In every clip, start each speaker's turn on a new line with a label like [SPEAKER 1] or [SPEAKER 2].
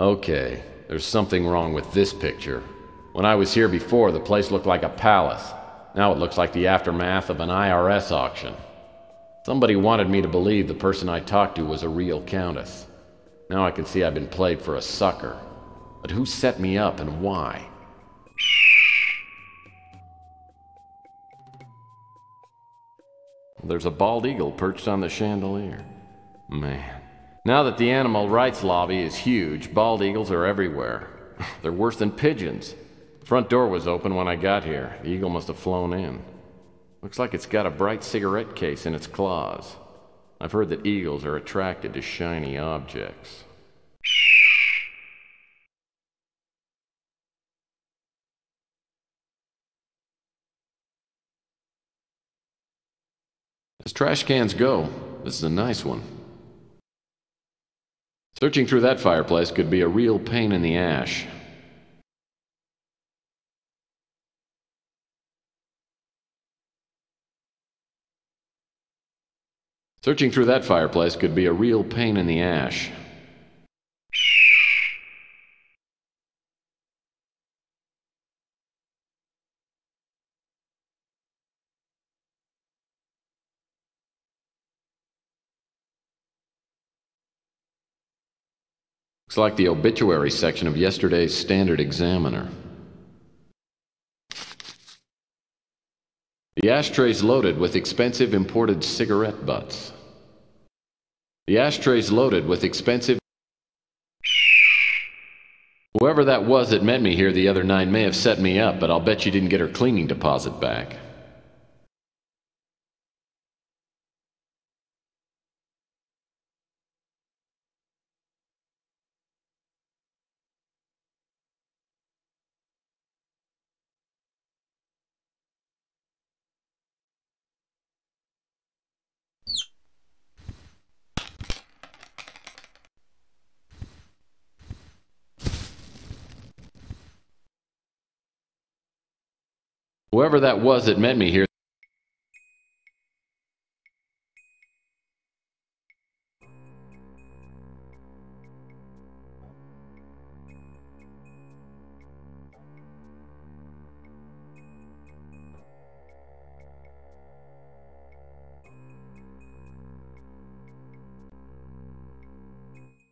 [SPEAKER 1] Okay, there's something wrong with this picture. When I was here before, the place looked like a palace. Now it looks like the aftermath of an IRS auction. Somebody wanted me to believe the person I talked to was a real countess. Now I can see I've been played for a sucker. But who set me up and why? There's a bald eagle perched on the chandelier. Man. Now that the animal rights lobby is huge, bald eagles are everywhere. They're worse than pigeons. The front door was open when I got here. The eagle must have flown in. Looks like it's got a bright cigarette case in its claws. I've heard that eagles are attracted to shiny objects. As trash cans go, this is a nice one. Searching through that fireplace could be a real pain in the ash. Searching through that fireplace could be a real pain in the ash. Looks like the obituary section of yesterday's Standard Examiner. The ashtray's loaded with expensive imported cigarette butts. The ashtray's loaded with expensive. Whoever that was that met me here the other night may have set me up, but I'll bet you didn't get her cleaning deposit back. Whoever that was that met me here.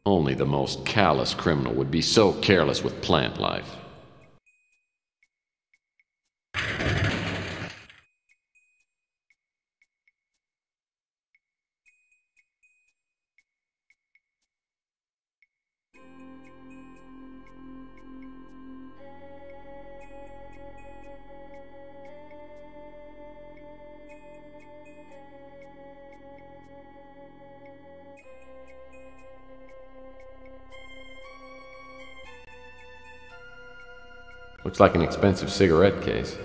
[SPEAKER 1] Only the most callous criminal would be so careless with plant life. Like an expensive cigarette case.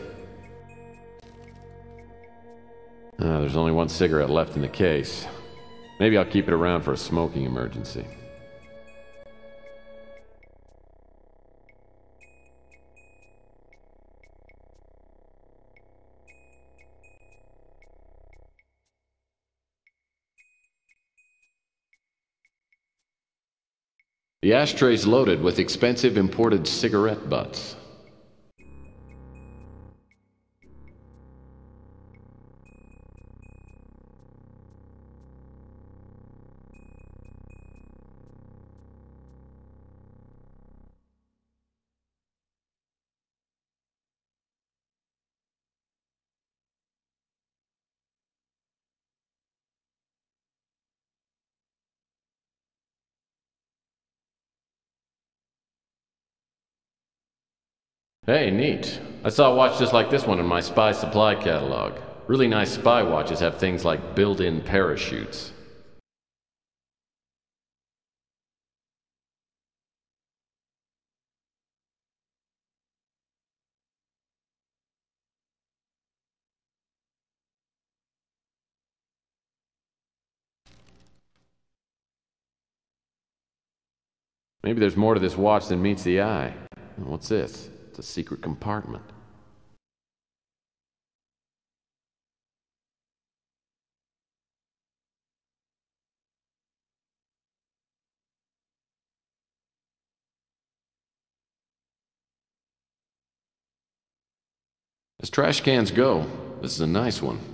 [SPEAKER 1] Ah, there's only one cigarette left in the case. Maybe I'll keep it around for a smoking emergency. The ashtray's loaded with expensive imported cigarette butts. Hey, neat. I saw a watch just like this one in my spy supply catalog. Really nice spy watches have things like built-in parachutes. Maybe there's more to this watch than meets the eye. What's this? It's a secret compartment. As trash cans go, this is a nice one.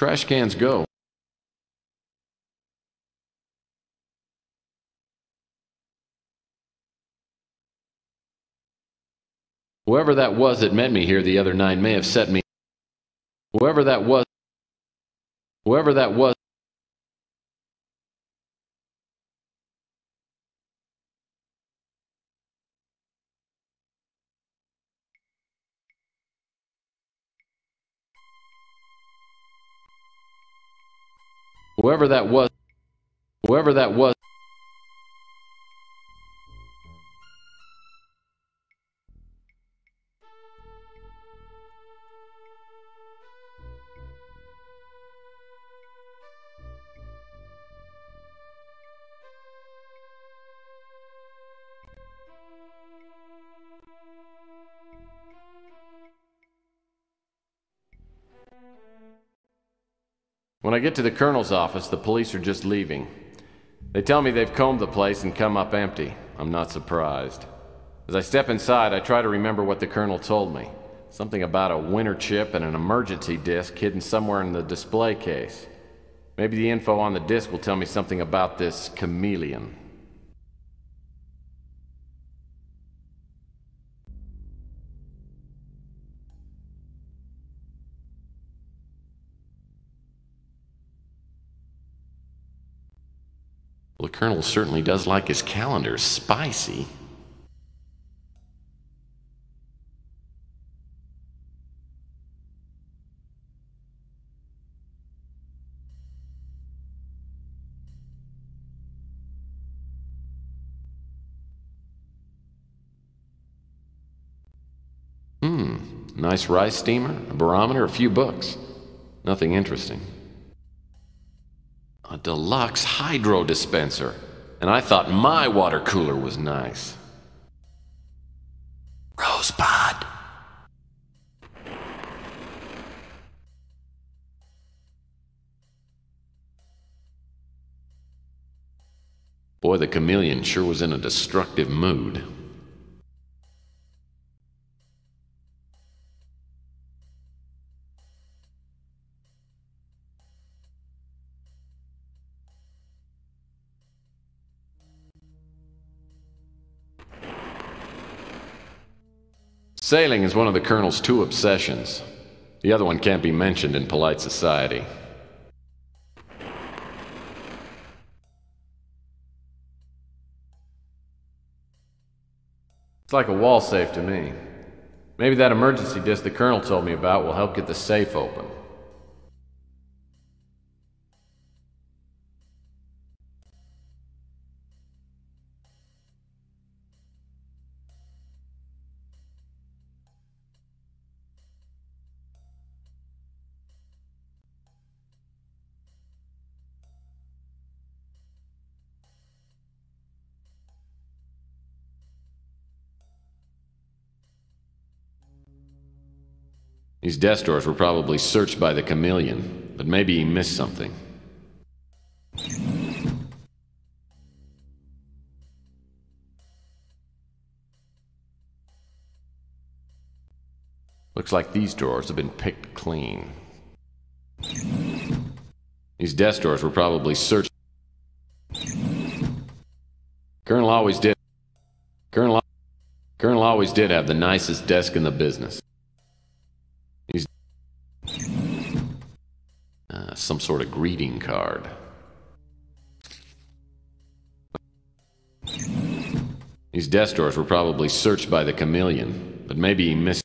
[SPEAKER 1] Trash cans go, Whoever that was that met me here the other night may have set me. Whoever that was. Whoever that was. Whoever that was. Whoever that was. When I get to the colonel's office, the police are just leaving. They tell me they've combed the place and come up empty. I'm not surprised. As I step inside, I try to remember what the colonel told me. Something about a winter chip and an emergency disc hidden somewhere in the display case. Maybe the info on the disc will tell me something about this chameleon. Colonel certainly does like his calendar spicy. Hmm, nice rice steamer, a barometer, a few books. Nothing interesting. A deluxe hydro dispenser. And I thought my water cooler was nice. Rosebud. Boy, the chameleon sure was in a destructive mood. Sailing is one of the Colonel's two obsessions. The other one can't be mentioned in polite society. It's like a wall safe to me. Maybe that emergency disc the Colonel told me about will help get the safe open. These desk drawers were probably searched by the chameleon, but maybe he missed something. Looks like these drawers have been picked clean. These desk drawers were probably searched. Colonel always did. Colonel, Colonel always did have the nicest desk in the business. He's uh, some sort of greeting card. These desk drawers were probably searched by the chameleon, but maybe he missed.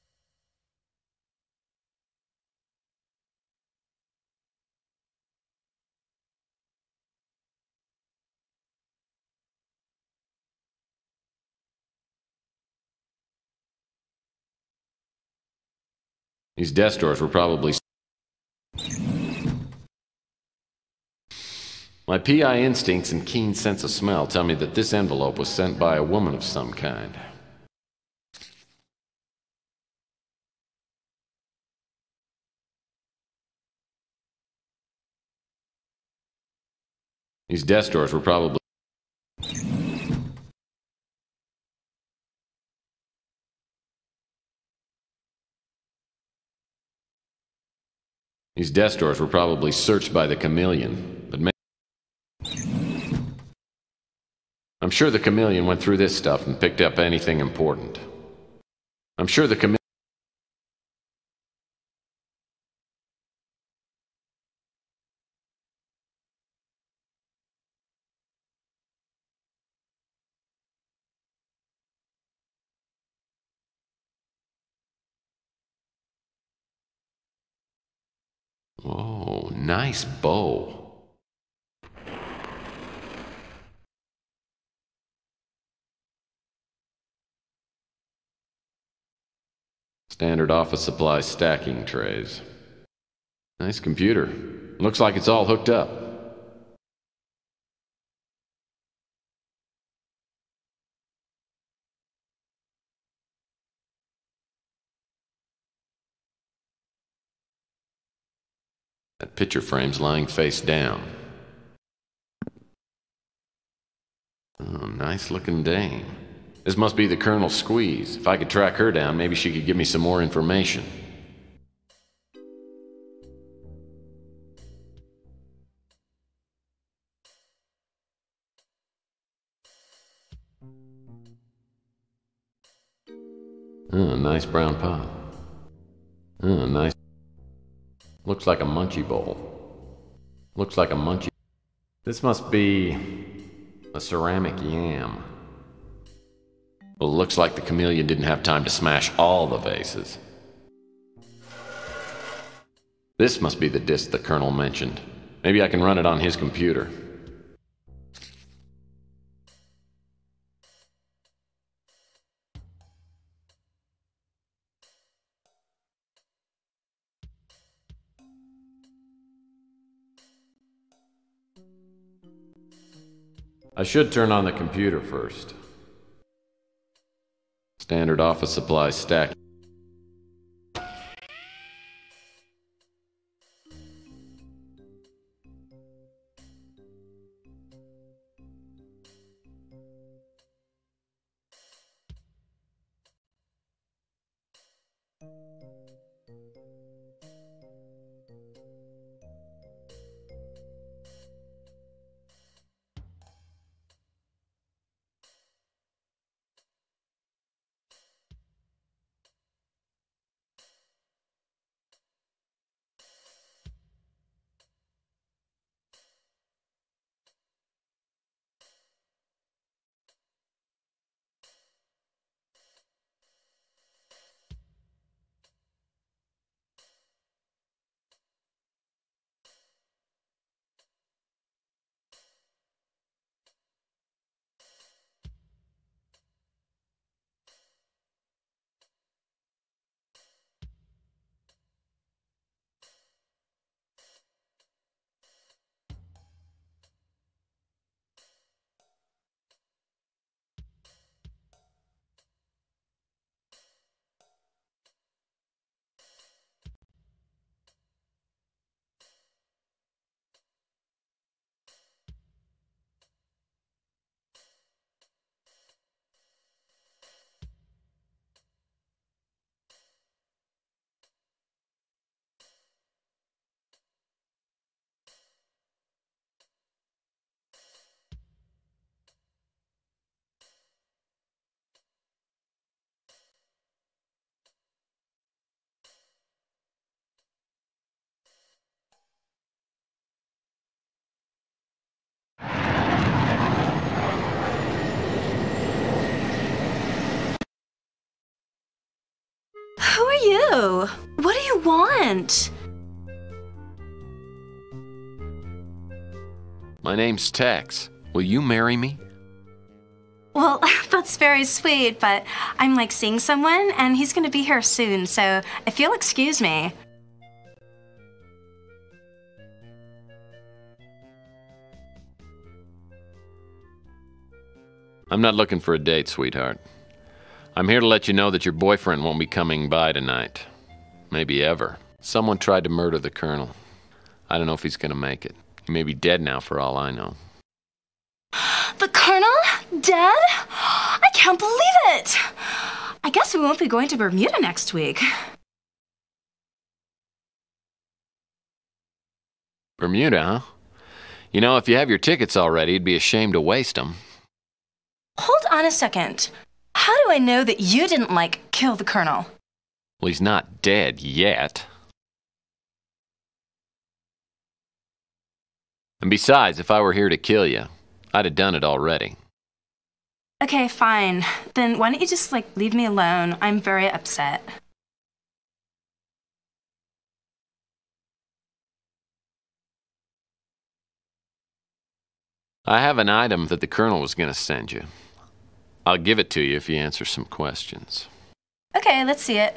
[SPEAKER 1] These desk drawers were probably. My PI instincts and keen sense of smell tell me that this envelope was sent by a woman of some kind. These desk drawers were probably. These desk drawers were probably searched by the chameleon, but I'm sure the chameleon went through this stuff and picked up anything important. I'm sure the chameleon. Nice bow. Standard office supply stacking trays. Nice computer. Looks like it's all hooked up. Picture frame's lying face down. Oh, nice looking dame. This must be the Colonel Squeeze. If I could track her down, maybe she could give me some more information. Oh, nice brown pot. Oh, nice. Looks like a munchie bowl. Looks like a munchie. This must be a ceramic yam. Well, looks like the chameleon didn't have time to smash all the vases. This must be the disc the Colonel mentioned. Maybe I can run it on his computer. I should turn on the computer first. Standard office supplies stack.
[SPEAKER 2] Who are you? What do you want?
[SPEAKER 1] My name's Tex. Will you marry me?
[SPEAKER 2] Well, that's very sweet, but I'm like seeing someone and he's gonna be here soon, so if you'll excuse me.
[SPEAKER 1] I'm not looking for a date, sweetheart. I'm here to let you know that your boyfriend won't be coming by tonight. Maybe ever. Someone tried to murder the colonel. I don't know if he's gonna make it. He may be dead now for all I know.
[SPEAKER 2] The Colonel? Dead? I can't believe it! I guess we won't be going to Bermuda next week.
[SPEAKER 1] Bermuda, huh? You know, if you have your tickets already, you'd be ashamed to waste them.
[SPEAKER 2] Hold on a second. How do I know that you didn't, like, kill the Colonel?
[SPEAKER 1] Well, he's not dead yet. And besides, if I were here to kill you, I'd have done it already.
[SPEAKER 2] Okay, fine. Then why don't you just, like, leave me alone? I'm very upset.
[SPEAKER 1] I have an item that the colonel was going to send you. I'll give it to you if you answer some questions.
[SPEAKER 2] Okay, let's see it.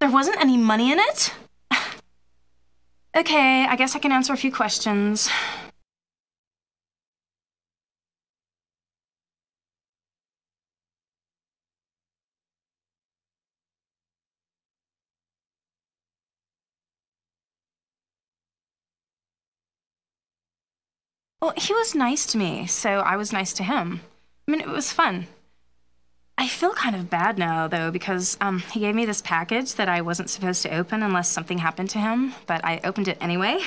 [SPEAKER 2] There wasn't any money in it? okay, I guess I can answer a few questions. Well, he was nice to me, so I was nice to him. I mean, it was fun. I feel kind of bad now, though, because um, he gave me this package that I wasn't supposed to open unless something happened to him, but I opened it anyway.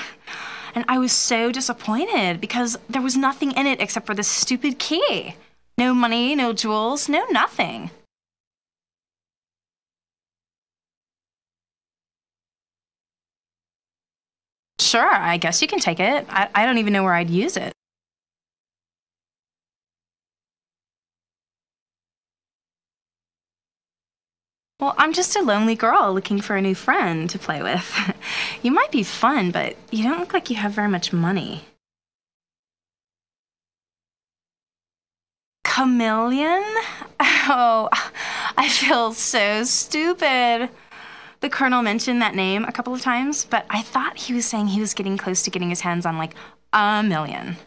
[SPEAKER 2] And I was so disappointed because there was nothing in it except for this stupid key. No money, no jewels, no nothing. Sure, I guess you can take it. I, I don't even know where I'd use it. Well, I'm just a lonely girl looking for a new friend to play with. you might be fun, but you don't look like you have very much money. Chameleon? Oh, I feel so stupid. The Colonel mentioned that name a couple of times, but I thought he was saying he was getting close to getting his hands on like a million.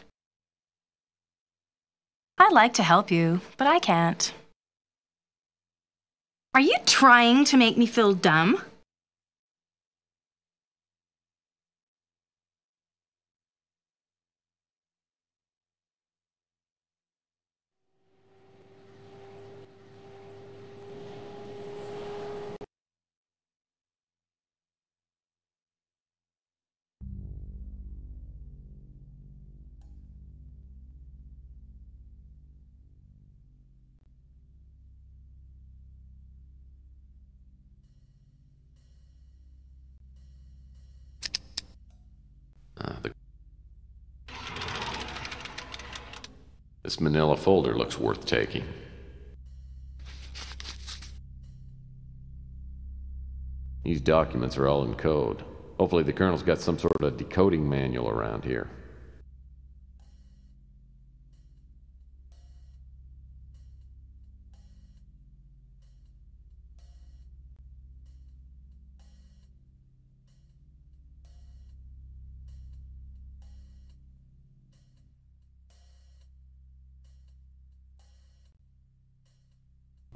[SPEAKER 2] I'd like to help you, but I can't. Are you trying to make me feel dumb?
[SPEAKER 1] This manila folder looks worth taking. These documents are all in code. Hopefully the Colonel's got some sort of decoding manual around here.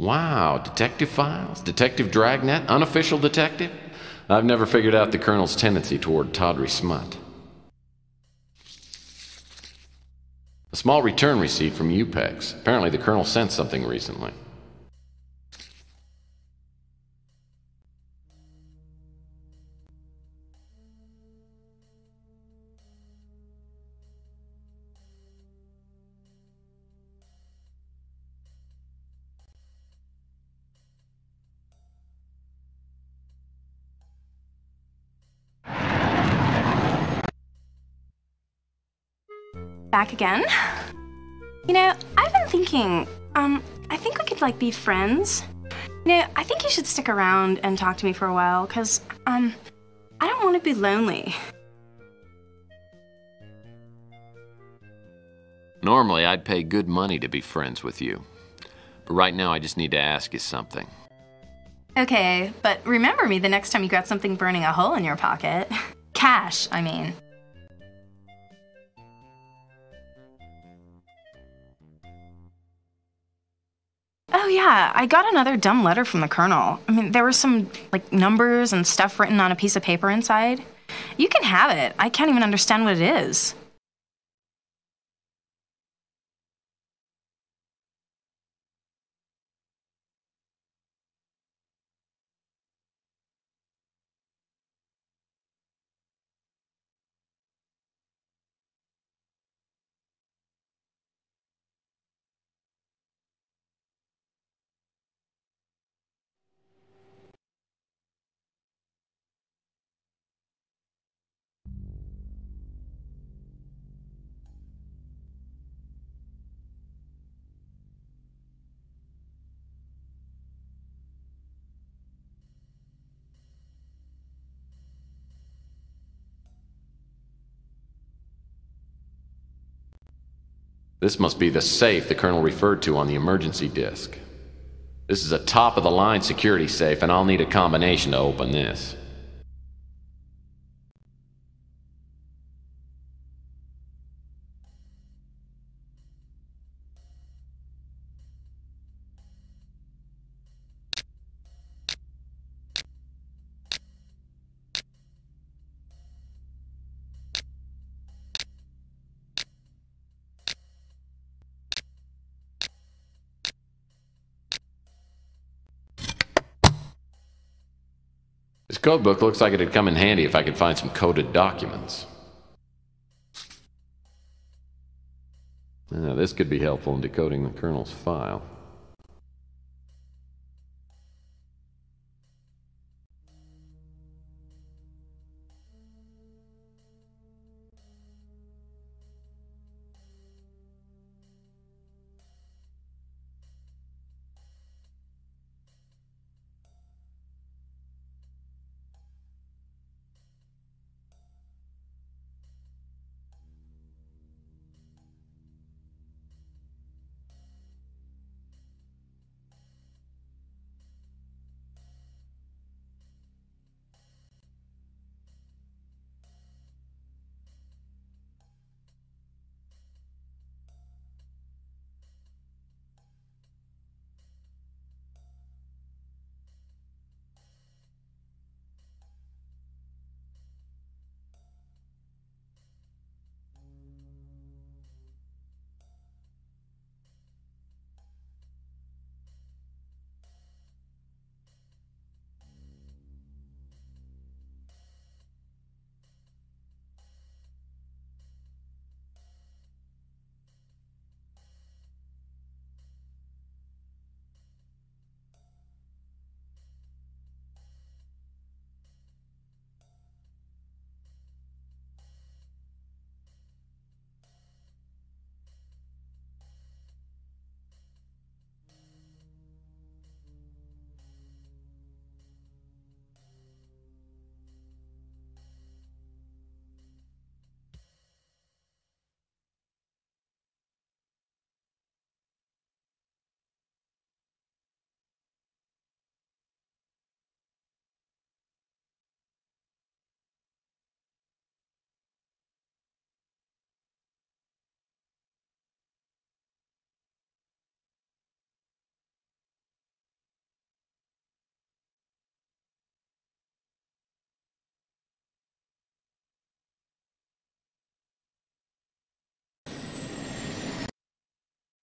[SPEAKER 1] Wow, detective files? Detective Dragnet? Unofficial detective? I've never figured out the Colonel's tendency toward tawdry smut. A small return receipt from UPEX. Apparently the Colonel sent something recently.
[SPEAKER 2] Back again? You know, I've been thinking, um, I think we could like be friends. You know, I think you should stick around and talk to me for a while, because, um, I don't want to be lonely.
[SPEAKER 1] Normally, I'd pay good money to be friends with you. But right now, I just need to ask you something.
[SPEAKER 2] Okay, but remember me the next time you got something burning a hole in your pocket. Cash, I mean. Yeah, I got another dumb letter from the colonel. I mean, there were some like numbers and stuff written on a piece of paper inside. You can have it. I can't even understand what it is.
[SPEAKER 1] This must be the safe the Colonel referred to on the emergency disc. This is a top of the line security safe, and I'll need a combination to open this. This codebook looks like it'd come in handy if I could find some coded documents. Now, this could be helpful in decoding the Colonel's file.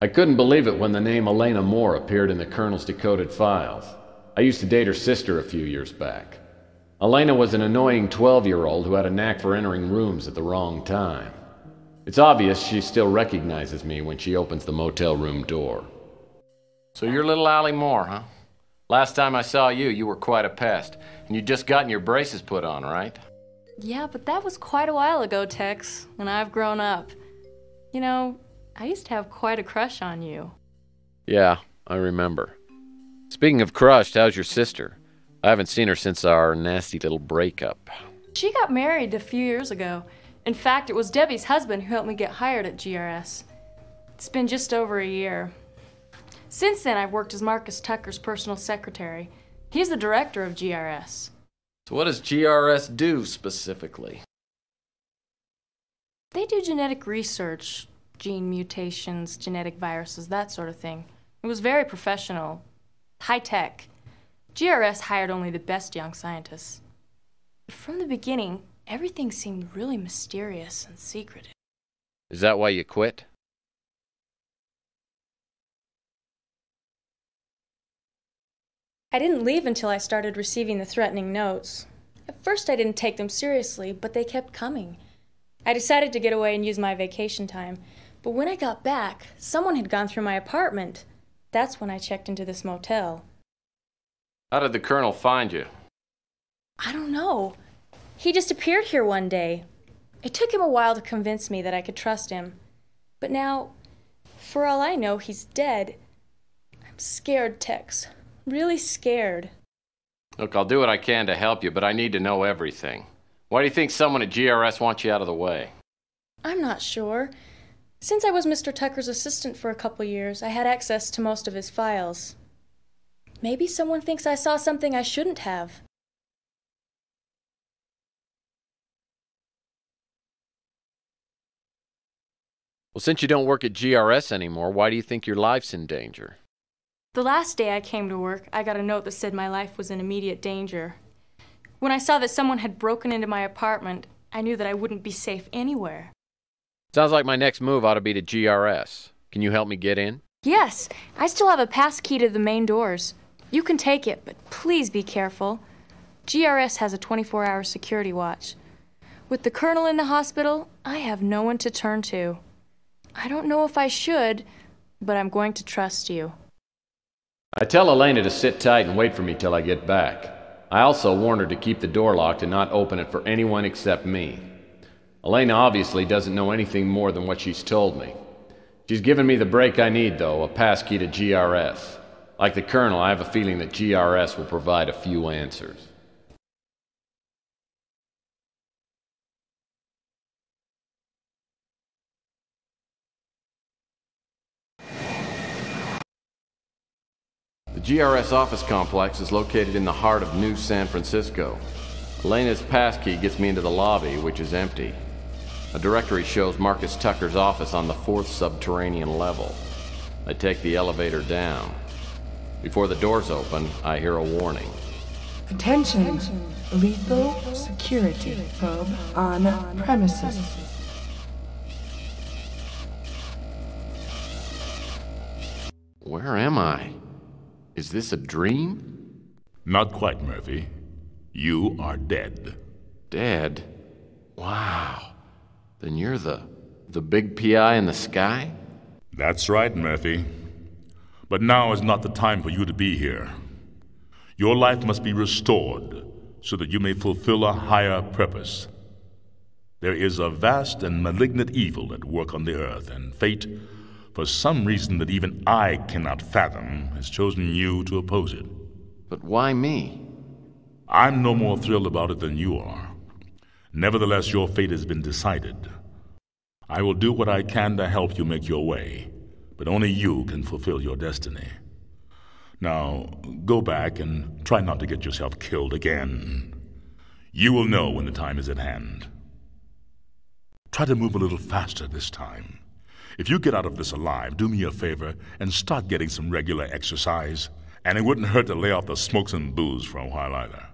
[SPEAKER 1] I couldn't believe it when the name Elena Moore appeared in the Colonel's decoded files. I used to date her sister a few years back. Elena was an annoying 12 year old who had a knack for entering rooms at the wrong time. It's obvious she still recognizes me when she opens the motel room door. So you're little Allie Moore, huh? Last time I saw you, you were quite a pest, and you'd just gotten your braces put on, right?
[SPEAKER 3] Yeah, but that was quite a while ago, Tex, and I've grown up. You know, I used to have quite a crush on you.
[SPEAKER 1] Yeah, I remember. Speaking of crushed, how's your sister? I haven't seen her since our nasty little breakup.
[SPEAKER 3] She got married a few years ago. In fact, it was Debbie's husband who helped me get hired at GRS. It's been just over a year. Since then, I've worked as Marcus Tucker's personal secretary. He's the director of GRS.
[SPEAKER 1] So, what does GRS do specifically?
[SPEAKER 3] They do genetic research, gene mutations, genetic viruses, that sort of thing. It was very professional, high tech. GRS hired only the best young scientists. But from the beginning, everything seemed really mysterious and secretive.
[SPEAKER 1] Is that why you quit?
[SPEAKER 3] I didn't leave until I started receiving the threatening notes. At first, I didn't take them seriously, but they kept coming. I decided to get away and use my vacation time. But when I got back, someone had gone through my apartment. That's when I checked into this motel.
[SPEAKER 1] How did the Colonel find you?
[SPEAKER 3] I don't know. He just appeared here one day. It took him a while to convince me that I could trust him. But now, for all I know, he's dead. I'm scared, Tex really scared.
[SPEAKER 1] Look, I'll do what I can to help you, but I need to know everything. Why do you think someone at GRS wants you out of the way?
[SPEAKER 3] I'm not sure. Since I was Mr. Tucker's assistant for a couple years, I had access to most of his files. Maybe someone thinks I saw something I shouldn't have.
[SPEAKER 1] Well, since you don't work at GRS anymore, why do you think your life's in danger?
[SPEAKER 3] The last day I came to work, I got a note that said my life was in immediate danger. When I saw that someone had broken into my apartment, I knew that I wouldn't be safe anywhere.
[SPEAKER 1] Sounds like my next move ought to be to GRS. Can you help me get in?
[SPEAKER 3] Yes, I still have a pass key to the main doors. You can take it, but please be careful. GRS has a 24 hour security watch. With the colonel in the hospital, I have no one to turn to. I don't know if I should, but I'm going to trust you.
[SPEAKER 1] I tell Elena to sit tight and wait for me till I get back. I also warn her to keep the door locked and not open it for anyone except me. Elena obviously doesn't know anything more than what she's told me. She's given me the break I need, though, a passkey to GRS. Like the Colonel, I have a feeling that GRS will provide a few answers. The GRS office complex is located in the heart of New San Francisco. Elena's passkey gets me into the lobby, which is empty. A directory shows Marcus Tucker's office on the fourth subterranean level. I take the elevator down. Before the doors open, I hear a warning.
[SPEAKER 4] Attention! Lethal security probe on premises.
[SPEAKER 1] Where am I? Is this a dream?
[SPEAKER 5] Not quite, Murphy. You are dead.
[SPEAKER 1] Dead? Wow. Then you're the. the big PI in the sky?
[SPEAKER 5] That's right, Murphy. But now is not the time for you to be here. Your life must be restored so that you may fulfill a higher purpose. There is a vast and malignant evil at work on the earth, and fate for some reason that even I cannot fathom, has chosen you to oppose it.
[SPEAKER 1] But why me?
[SPEAKER 5] I'm no more thrilled about it than you are. Nevertheless, your fate has been decided. I will do what I can to help you make your way, but only you can fulfill your destiny. Now, go back and try not to get yourself killed again. You will know when the time is at hand. Try to move a little faster this time. If you get out of this alive, do me a favor and start getting some regular exercise. And it wouldn't hurt to lay off the smokes and booze for a while either.